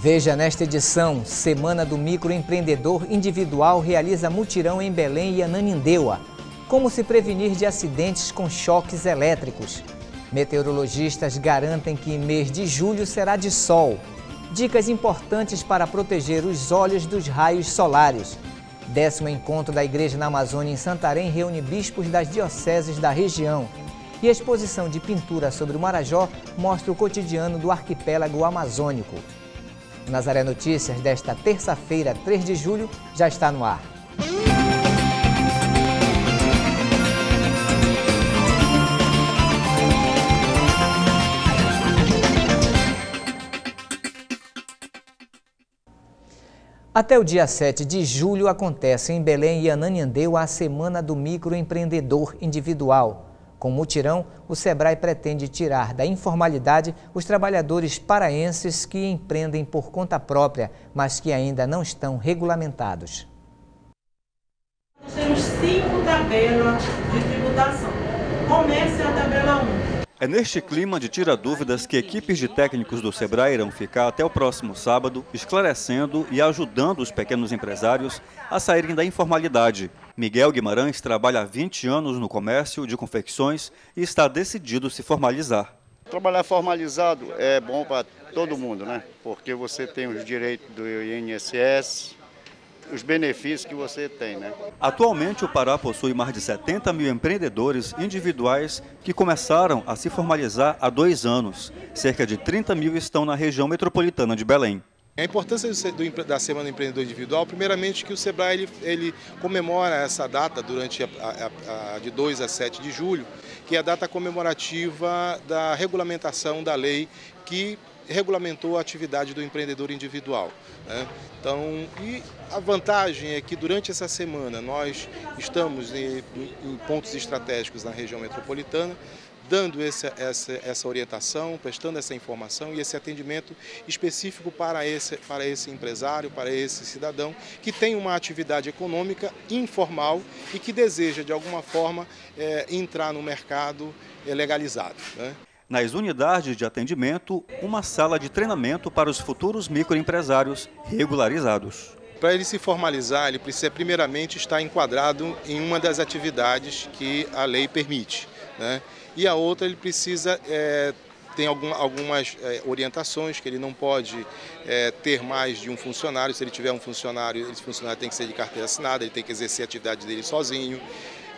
Veja nesta edição, Semana do Microempreendedor Individual realiza mutirão em Belém e Ananindeua. Como se prevenir de acidentes com choques elétricos? Meteorologistas garantem que mês de julho será de sol. Dicas importantes para proteger os olhos dos raios solares. Décimo encontro da Igreja na Amazônia em Santarém reúne bispos das dioceses da região. E a exposição de pintura sobre o Marajó mostra o cotidiano do arquipélago amazônico. Nazaré Notícias desta terça-feira, 3 de julho, já está no ar. Até o dia 7 de julho acontece em Belém e Ananindeua a Semana do Microempreendedor Individual. Com o mutirão, o Sebrae pretende tirar da informalidade os trabalhadores paraenses que empreendem por conta própria, mas que ainda não estão regulamentados. Nós temos cinco tabelas de tributação. Comece a tabela 1. É neste clima de tira dúvidas que equipes de técnicos do Sebrae irão ficar até o próximo sábado, esclarecendo e ajudando os pequenos empresários a saírem da informalidade. Miguel Guimarães trabalha há 20 anos no comércio de confecções e está decidido se formalizar. Trabalhar formalizado é bom para todo mundo, né? Porque você tem os direitos do INSS, os benefícios que você tem, né? Atualmente, o Pará possui mais de 70 mil empreendedores individuais que começaram a se formalizar há dois anos. Cerca de 30 mil estão na região metropolitana de Belém. A importância do, da Semana do Empreendedor Individual, primeiramente que o SEBRAE ele, ele comemora essa data durante a, a, a, de 2 a 7 de julho, que é a data comemorativa da regulamentação da lei que regulamentou a atividade do empreendedor individual. Né? Então, e a vantagem é que durante essa semana nós estamos em, em pontos estratégicos na região metropolitana, dando essa, essa, essa orientação, prestando essa informação e esse atendimento específico para esse, para esse empresário, para esse cidadão que tem uma atividade econômica informal e que deseja, de alguma forma, é, entrar no mercado é, legalizado. Né? Nas unidades de atendimento, uma sala de treinamento para os futuros microempresários regularizados. Para ele se formalizar, ele precisa primeiramente estar enquadrado em uma das atividades que a lei permite. Né? E a outra, ele precisa é, tem algum, algumas é, orientações que ele não pode é, ter mais de um funcionário. Se ele tiver um funcionário, esse funcionário tem que ser de carteira assinada, ele tem que exercer a atividade dele sozinho.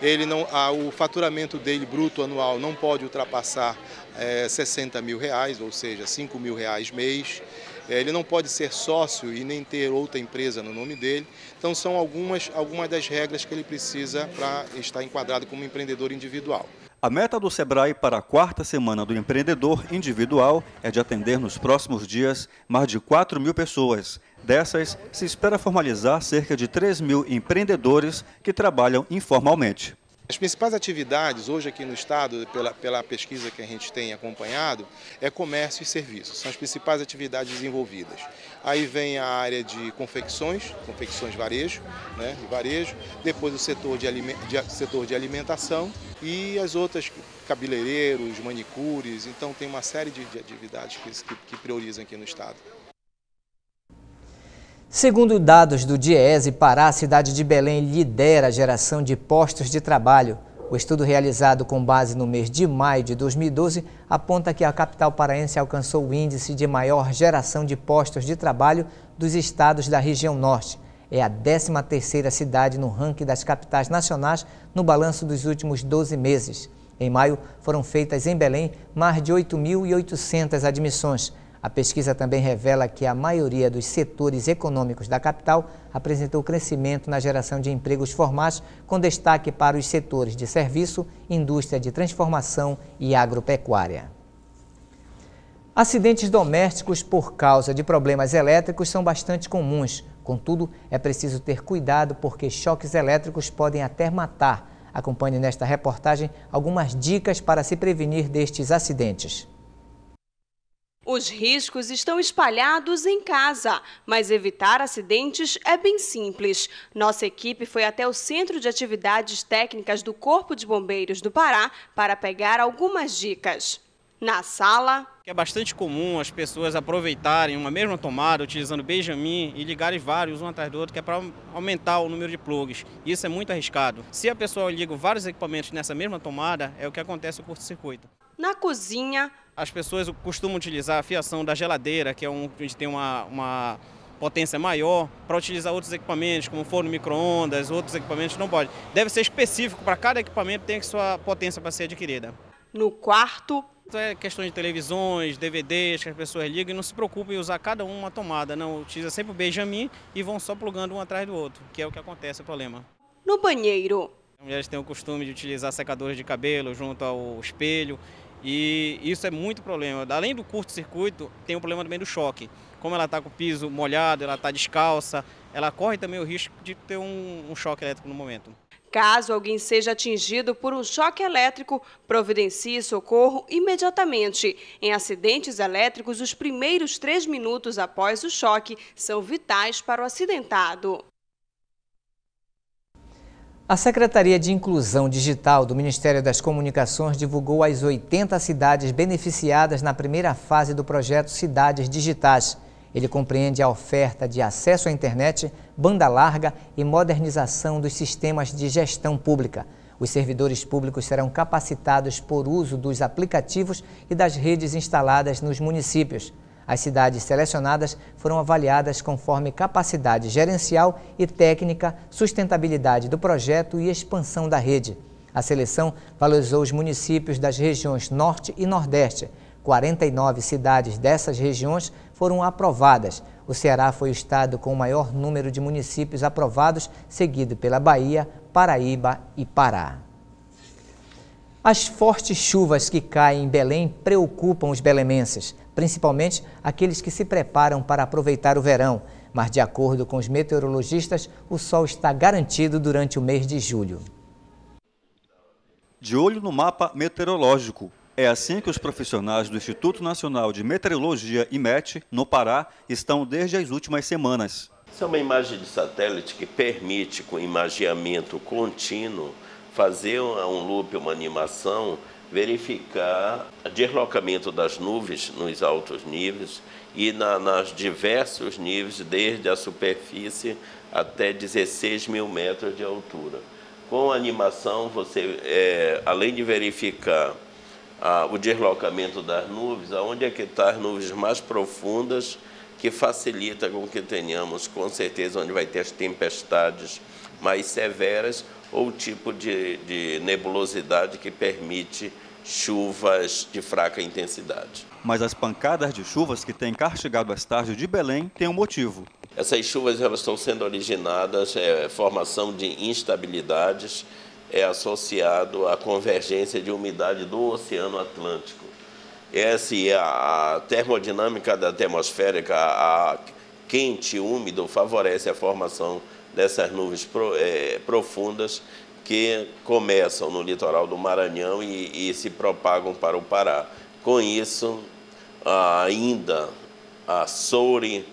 Ele não, a, o faturamento dele bruto anual não pode ultrapassar é, 60 mil reais, ou seja, 5 mil reais mês. É, ele não pode ser sócio e nem ter outra empresa no nome dele. Então são algumas, algumas das regras que ele precisa para estar enquadrado como empreendedor individual. A meta do Sebrae para a quarta semana do empreendedor individual é de atender nos próximos dias mais de 4 mil pessoas. Dessas, se espera formalizar cerca de 3 mil empreendedores que trabalham informalmente. As principais atividades hoje aqui no estado, pela, pela pesquisa que a gente tem acompanhado, é comércio e serviços. São as principais atividades desenvolvidas. Aí vem a área de confecções, confecções varejo, né, de varejo, depois o setor de, de, setor de alimentação e as outras cabeleireiros, manicures, então tem uma série de, de atividades que, que, que priorizam aqui no estado. Segundo dados do Diese Pará, a cidade de Belém lidera a geração de postos de trabalho. O estudo realizado com base no mês de maio de 2012 aponta que a capital paraense alcançou o índice de maior geração de postos de trabalho dos estados da região norte. É a 13ª cidade no ranking das capitais nacionais no balanço dos últimos 12 meses. Em maio, foram feitas em Belém mais de 8.800 admissões. A pesquisa também revela que a maioria dos setores econômicos da capital apresentou crescimento na geração de empregos formais, com destaque para os setores de serviço, indústria de transformação e agropecuária. Acidentes domésticos por causa de problemas elétricos são bastante comuns. Contudo, é preciso ter cuidado porque choques elétricos podem até matar. Acompanhe nesta reportagem algumas dicas para se prevenir destes acidentes. Os riscos estão espalhados em casa, mas evitar acidentes é bem simples. Nossa equipe foi até o Centro de Atividades Técnicas do Corpo de Bombeiros do Pará para pegar algumas dicas. Na sala, É bastante comum as pessoas aproveitarem uma mesma tomada, utilizando Benjamin e ligarem vários um atrás do outro, que é para aumentar o número de plugs. Isso é muito arriscado. Se a pessoa liga vários equipamentos nessa mesma tomada, é o que acontece o curto-circuito. Na cozinha, as pessoas costumam utilizar a fiação da geladeira, que é um, onde tem uma, uma potência maior, para utilizar outros equipamentos, como forno micro-ondas, outros equipamentos não pode. Deve ser específico para cada equipamento, tem sua potência para ser adquirida. No quarto, é questão de televisões, DVDs que as pessoas ligam e não se preocupem em usar cada uma tomada, não. Utiliza sempre o Benjamin e vão só plugando um atrás do outro, que é o que acontece o problema. No banheiro. As mulheres têm o costume de utilizar secadores de cabelo junto ao espelho e isso é muito problema. Além do curto-circuito, tem o problema também do choque. Como ela está com o piso molhado, ela está descalça, ela corre também o risco de ter um, um choque elétrico no momento. Caso alguém seja atingido por um choque elétrico, providencie socorro imediatamente. Em acidentes elétricos, os primeiros três minutos após o choque são vitais para o acidentado. A Secretaria de Inclusão Digital do Ministério das Comunicações divulgou as 80 cidades beneficiadas na primeira fase do projeto Cidades Digitais. Ele compreende a oferta de acesso à internet, banda larga e modernização dos sistemas de gestão pública. Os servidores públicos serão capacitados por uso dos aplicativos e das redes instaladas nos municípios. As cidades selecionadas foram avaliadas conforme capacidade gerencial e técnica, sustentabilidade do projeto e expansão da rede. A seleção valorizou os municípios das regiões Norte e Nordeste. 49 cidades dessas regiões foram aprovadas. O Ceará foi o estado com o maior número de municípios aprovados, seguido pela Bahia, Paraíba e Pará. As fortes chuvas que caem em Belém preocupam os belemenses, principalmente aqueles que se preparam para aproveitar o verão. Mas, de acordo com os meteorologistas, o sol está garantido durante o mês de julho. De olho no mapa meteorológico, é assim que os profissionais do Instituto Nacional de Meteorologia, IMET, no Pará, estão desde as últimas semanas. Isso é uma imagem de satélite que permite, com imageamento contínuo, fazer um loop, uma animação, verificar o deslocamento das nuvens nos altos níveis e na, nas diversos níveis, desde a superfície até 16 mil metros de altura. Com a animação, você, é, além de verificar o deslocamento das nuvens, aonde é que estão tá as nuvens mais profundas, que facilita com que tenhamos, com certeza, onde vai ter as tempestades mais severas, ou o tipo de, de nebulosidade que permite chuvas de fraca intensidade. Mas as pancadas de chuvas que têm castigado as tardes de Belém têm um motivo. Essas chuvas elas estão sendo originadas, é, formação de instabilidades, é associado à convergência de umidade do Oceano Atlântico. Essa é a termodinâmica da atmosférica, a quente e úmido, favorece a formação dessas nuvens é, profundas que começam no litoral do Maranhão e, e se propagam para o Pará. Com isso, ainda a Soure,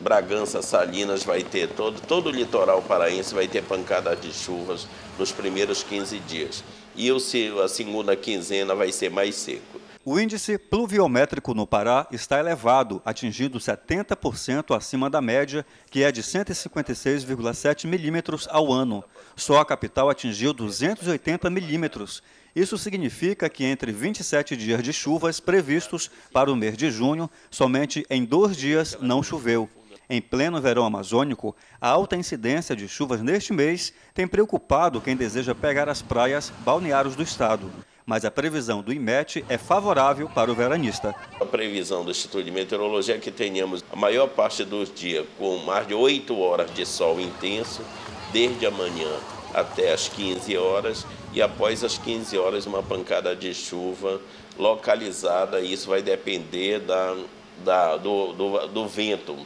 Bragança, Salinas vai ter todo, todo o litoral paraense vai ter pancada de chuvas nos primeiros 15 dias. E o, a segunda quinzena vai ser mais seco. O índice pluviométrico no Pará está elevado, atingindo 70% acima da média, que é de 156,7 milímetros ao ano. Só a capital atingiu 280 milímetros. Isso significa que entre 27 dias de chuvas previstos para o mês de junho, somente em dois dias não choveu. Em pleno verão amazônico, a alta incidência de chuvas neste mês tem preocupado quem deseja pegar as praias balneários do estado. Mas a previsão do IMET é favorável para o veranista. A previsão do Instituto de Meteorologia é que tenhamos a maior parte dos dias com mais de 8 horas de sol intenso, desde amanhã até as 15 horas, e após as 15 horas uma pancada de chuva localizada. Isso vai depender da, da do, do, do vento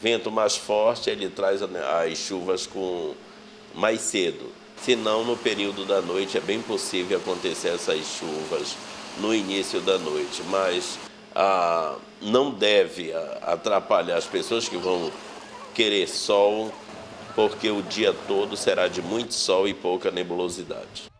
Vento mais forte, ele traz as chuvas com mais cedo. Se não, no período da noite é bem possível acontecer essas chuvas no início da noite, mas ah, não deve atrapalhar as pessoas que vão querer sol, porque o dia todo será de muito sol e pouca nebulosidade.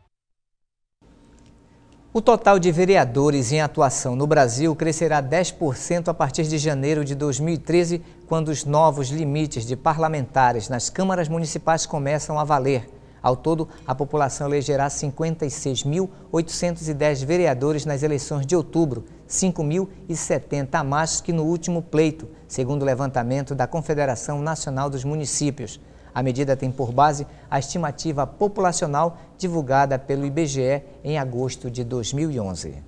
O total de vereadores em atuação no Brasil crescerá 10% a partir de janeiro de 2013, quando os novos limites de parlamentares nas câmaras municipais começam a valer. Ao todo, a população elegerá 56.810 vereadores nas eleições de outubro, 5.070 a mais que no último pleito, segundo o levantamento da Confederação Nacional dos Municípios. A medida tem por base a estimativa populacional divulgada pelo IBGE em agosto de 2011.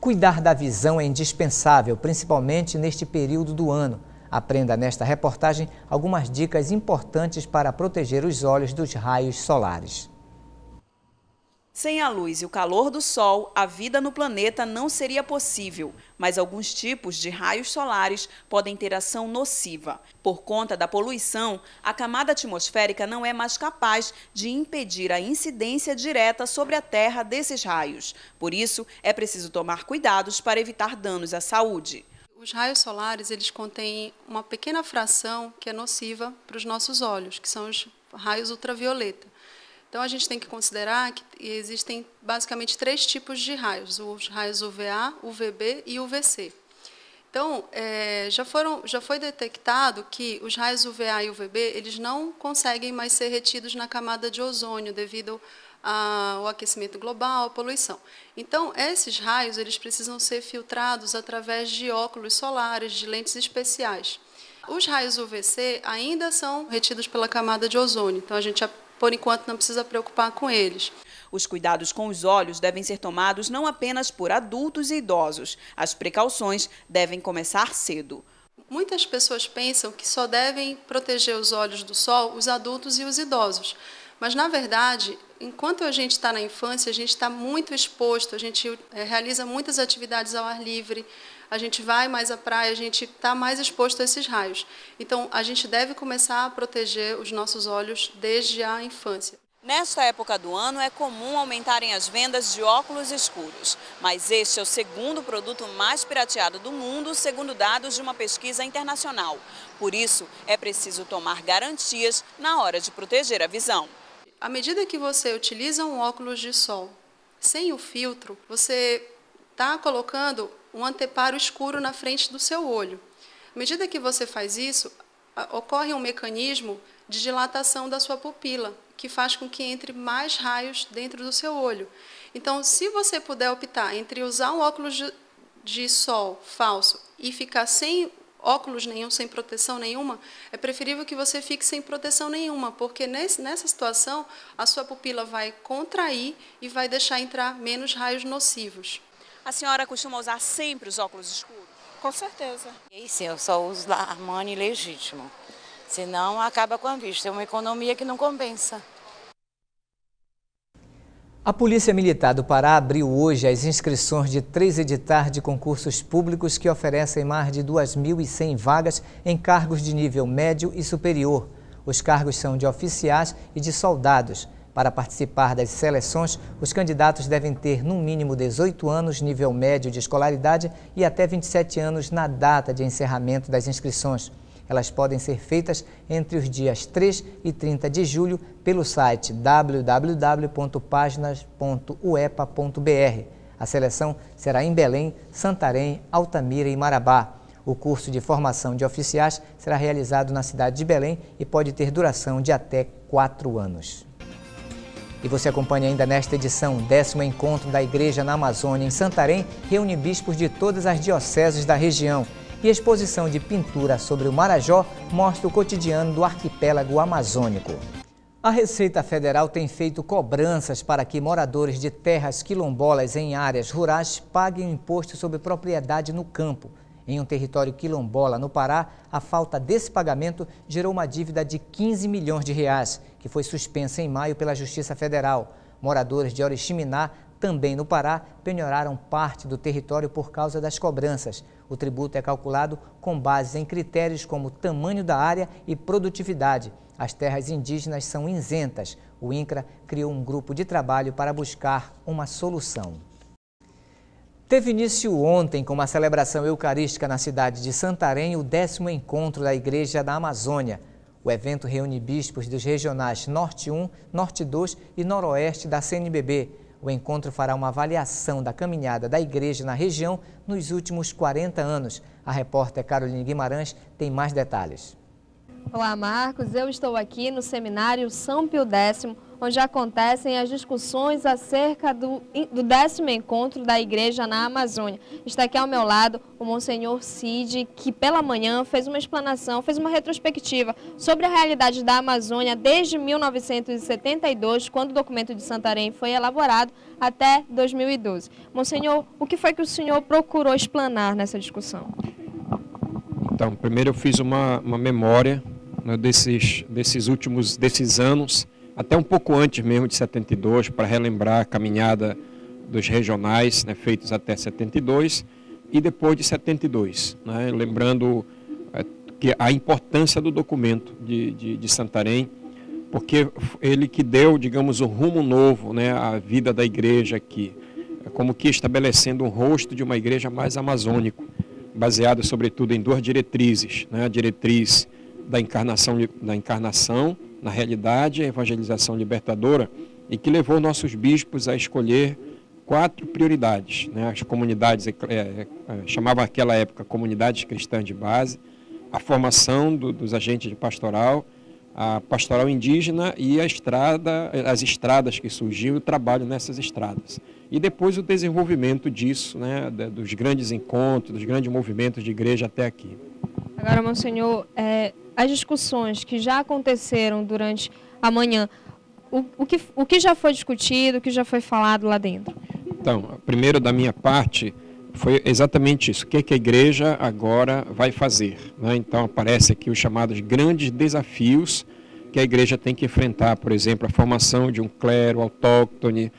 Cuidar da visão é indispensável, principalmente neste período do ano. Aprenda nesta reportagem algumas dicas importantes para proteger os olhos dos raios solares. Sem a luz e o calor do Sol, a vida no planeta não seria possível, mas alguns tipos de raios solares podem ter ação nociva. Por conta da poluição, a camada atmosférica não é mais capaz de impedir a incidência direta sobre a Terra desses raios. Por isso, é preciso tomar cuidados para evitar danos à saúde. Os raios solares, eles contêm uma pequena fração que é nociva para os nossos olhos, que são os raios ultravioleta. Então, a gente tem que considerar que existem basicamente três tipos de raios, os raios UVA, UVB e UVC. Então, é, já, foram, já foi detectado que os raios UVA e UVB eles não conseguem mais ser retidos na camada de ozônio devido ao aquecimento global, à poluição. Então, esses raios eles precisam ser filtrados através de óculos solares, de lentes especiais. Os raios UVC ainda são retidos pela camada de ozônio, então a gente por enquanto não precisa preocupar com eles. Os cuidados com os olhos devem ser tomados não apenas por adultos e idosos. As precauções devem começar cedo. Muitas pessoas pensam que só devem proteger os olhos do sol os adultos e os idosos. Mas, na verdade, enquanto a gente está na infância, a gente está muito exposto, a gente é, realiza muitas atividades ao ar livre, a gente vai mais à praia, a gente está mais exposto a esses raios. Então, a gente deve começar a proteger os nossos olhos desde a infância. Nesta época do ano é comum aumentarem as vendas de óculos escuros, mas este é o segundo produto mais pirateado do mundo, segundo dados de uma pesquisa internacional. Por isso, é preciso tomar garantias na hora de proteger a visão. À medida que você utiliza um óculos de sol sem o filtro, você está colocando um anteparo escuro na frente do seu olho. À medida que você faz isso, ocorre um mecanismo de dilatação da sua pupila, que faz com que entre mais raios dentro do seu olho. Então, se você puder optar entre usar um óculos de, sol falso e ficar sem óculos nenhum, sem proteção nenhuma, é preferível que você fique sem proteção nenhuma, porque nesse, nessa situação a sua pupila vai contrair e vai deixar entrar menos raios nocivos. A senhora costuma usar sempre os óculos escuros? Com certeza. E sim, eu só uso Armani legítimo. Senão acaba com a vista. É uma economia que não compensa. A Polícia Militar do Pará abriu hoje as inscrições de três editais de concursos públicos que oferecem mais de 2.100 vagas em cargos de nível médio e superior. Os cargos são de oficiais e de soldados. Para participar das seleções, os candidatos devem ter no mínimo 18 anos, nível médio de escolaridade, e até 27 anos na data de encerramento das inscrições. Elas podem ser feitas entre os dias 3 e 30 de julho pelo site www.páginas.uepa.br. A seleção será em Belém, Santarém, Altamira e Marabá. O curso de formação de oficiais será realizado na cidade de Belém e pode ter duração de até quatro anos. E você acompanha ainda nesta edição, décimo encontro da Igreja na Amazônia, em Santarém, reúne bispos de todas as dioceses da região. E exposição de pintura sobre o Marajó mostra o cotidiano do arquipélago amazônico. A Receita Federal tem feito cobranças para que moradores de terras quilombolas em áreas rurais paguem o imposto sobre propriedade no campo. Em um território quilombola no Pará, a falta desse pagamento gerou uma dívida de 15 milhões de reais, que foi suspensa em maio pela Justiça Federal. Moradores de Oriximiná, também no Pará, penhoraram parte do território por causa das cobranças. O tributo é calculado com base em critérios como tamanho da área e produtividade. As terras indígenas são isentas. O INCRA criou um grupo de trabalho para buscar uma solução. Teve início ontem, com uma celebração eucarística na cidade de Santarém, o décimo encontro da Igreja da Amazônia. O evento reúne bispos dos regionais Norte 1, Norte 2 e Noroeste da CNBB. O encontro fará uma avaliação da caminhada da igreja na região nos últimos 40 anos. A repórter Caroline Guimarães tem mais detalhes. Olá, Marcos. Eu estou aqui no seminário São Pio X, onde acontecem as discussões acerca do, do décimo encontro da igreja na Amazônia. Está aqui ao meu lado o Monsenhor Cid, que pela manhã fez uma explanação, fez uma retrospectiva sobre a realidade da Amazônia desde 1972, quando o documento de Santarém foi elaborado, até 2012. Monsenhor, o que foi que o senhor procurou explanar nessa discussão? Então, primeiro eu fiz uma, uma memória né, desses, desses últimos desses anos, até um pouco antes mesmo de 72, para relembrar a caminhada dos regionais né, feitos até 72 e depois de 72, né, lembrando é, que a importância do documento de, de, de, Santarém, porque ele que deu, digamos, um rumo novo né, à vida da igreja aqui, como que estabelecendo um rosto de uma igreja mais amazônico, baseado sobretudo em duas diretrizes, né, a diretriz da encarnação, da encarnação na realidade, a evangelização libertadora, e que levou nossos bispos a escolher quatro prioridades. Né? As comunidades, é, é, chamava naquela época comunidades cristãs de base, a formação do, dos agentes de pastoral, a pastoral indígena e a estrada, as estradas que surgiu, o trabalho nessas estradas. E depois o desenvolvimento disso, né, dos grandes encontros, dos grandes movimentos de igreja até aqui. Agora, Monsenhor, é, as discussões que já aconteceram durante a manhã, o, o, que, o que já foi discutido, o que já foi falado lá dentro? Então, primeiro da minha parte foi exatamente isso. O que, é que a igreja agora vai fazer? Né? Então, aparece aqui os chamados grandes desafios que a igreja tem que enfrentar, por exemplo, a formação de um clero autóctone,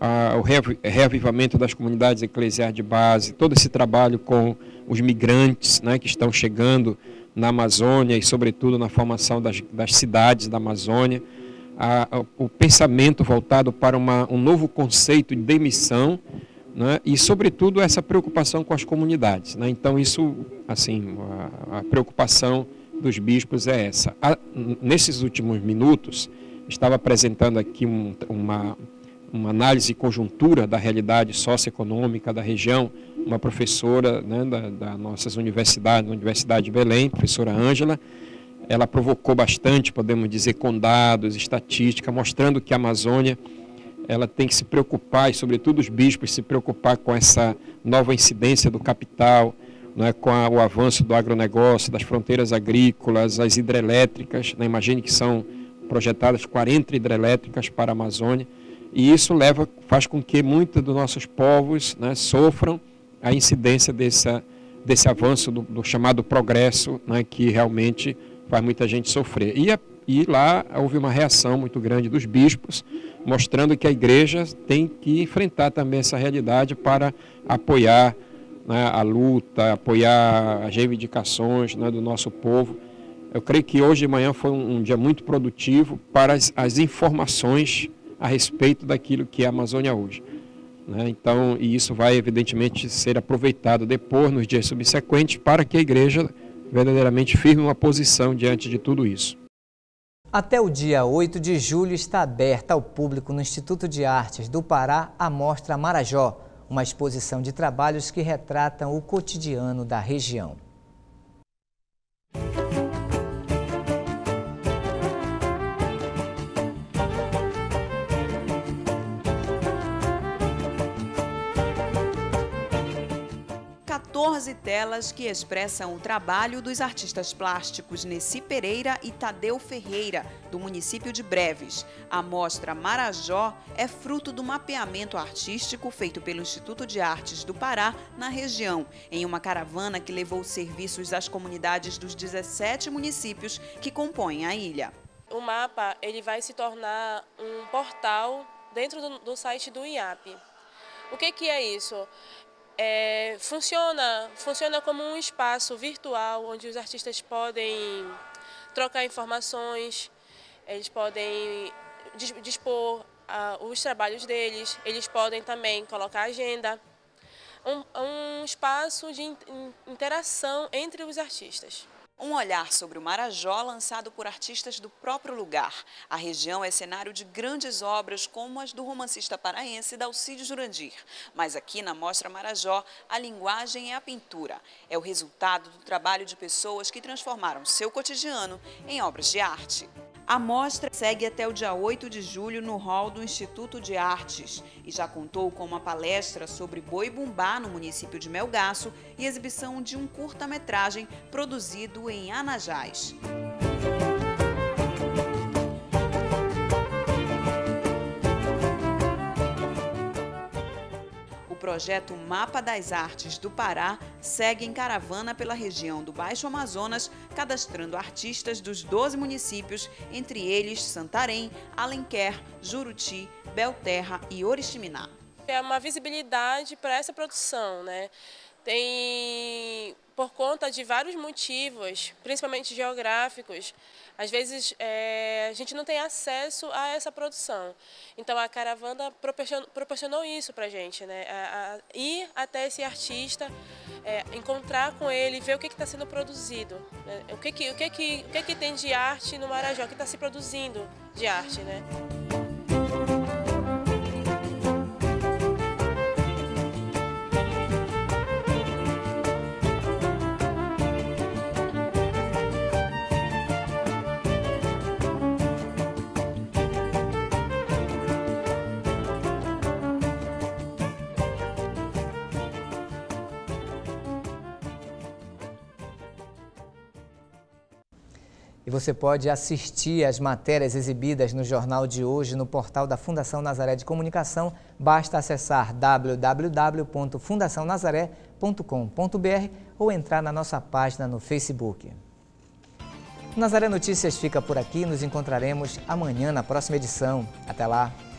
a, o reavivamento das comunidades eclesiais de base, todo esse trabalho com os migrantes né, que estão chegando na Amazônia e, sobretudo, na formação das, das cidades da Amazônia, a, a, o pensamento voltado para uma, um novo conceito de demissão né, e, sobretudo, essa preocupação com as comunidades. Né? Então, isso, assim, a, a, preocupação dos bispos é essa. nesses últimos minutos, estava apresentando aqui um, uma, uma análise conjuntura da realidade socioeconômica da região, uma professora né, da, da nossas universidades, da Universidade de Belém, professora Ângela, ela provocou bastante, podemos dizer, com dados, estatística, mostrando que a Amazônia ela tem que se preocupar, e sobretudo os bispos, se preocupar com essa nova incidência do capital, né, com a, o avanço do agronegócio, das fronteiras agrícolas, as hidrelétricas, né, imagine que são projetadas 40 hidrelétricas para a Amazônia, e isso leva, faz com que muitos dos nossos povos né, sofram a incidência desse desse avanço do, do chamado progresso, né, que realmente faz muita gente sofrer. E, e lá houve uma reação muito grande dos bispos, mostrando que a igreja tem que enfrentar também essa realidade para apoiar né, a luta, apoiar as reivindicações né, do nosso povo. Eu creio que hoje de manhã foi um, um dia muito produtivo para as, as informações a respeito daquilo que é a Amazônia hoje. Né? Então, e isso vai evidentemente ser aproveitado depois, nos dias subsequentes, para que a igreja verdadeiramente firme uma posição diante de tudo isso. Até o dia 8 de julho está aberta ao público no Instituto de Artes do Pará a Mostra Marajó, uma exposição de trabalhos que retratam o cotidiano da região. 14 telas que expressam o trabalho dos artistas plásticos Nessi Pereira e Tadeu Ferreira, do município de Breves. A mostra Marajó é fruto do mapeamento artístico feito pelo Instituto de Artes do Pará na região, em uma caravana que levou serviços às comunidades dos 17 municípios que compõem a ilha. O mapa ele vai se tornar um portal dentro do, do site do IAP. O que, que é isso? É, funciona, funciona como um espaço virtual onde os artistas podem trocar informações, eles podem dispor uh, os trabalhos deles, eles podem também colocar agenda. Um, um espaço de interação entre os artistas. Um olhar sobre o Marajó lançado por artistas do próprio lugar. A região é cenário de grandes obras como as do romancista paraense Dalcídio Jurandir. Mas aqui na Mostra Marajó, a linguagem é a pintura. É o resultado do trabalho de pessoas que transformaram seu cotidiano em obras de arte. A mostra segue até o dia 8 de julho no hall do Instituto de Artes e já contou com uma palestra sobre boi bumbá no município de Melgaço e exibição de um curta-metragem produzido em Anajás. Projeto Mapa das Artes do Pará segue em caravana pela região do Baixo Amazonas, cadastrando artistas dos 12 municípios, entre eles Santarém, Alenquer, Juruti, Belterra e Oriximiná. É uma visibilidade para essa produção, né? Tem, por conta de vários motivos, principalmente geográficos, às vezes é, a gente não tem acesso a essa produção. Então a caravana proporcionou, isso para a gente, né? A, a ir até esse artista, é, encontrar com ele, ver o que está sendo produzido, né? o, que, que, o, que, que, o que, que tem de arte no Marajó, o que está se produzindo de arte. Né? E você pode assistir as matérias exibidas no jornal de hoje no portal da Fundação Nazaré de Comunicação. Basta acessar www.fundacionazaré.com.br ou entrar na nossa página no Facebook. Nazaré Notícias fica por aqui. Nos encontraremos amanhã na próxima edição. Até lá!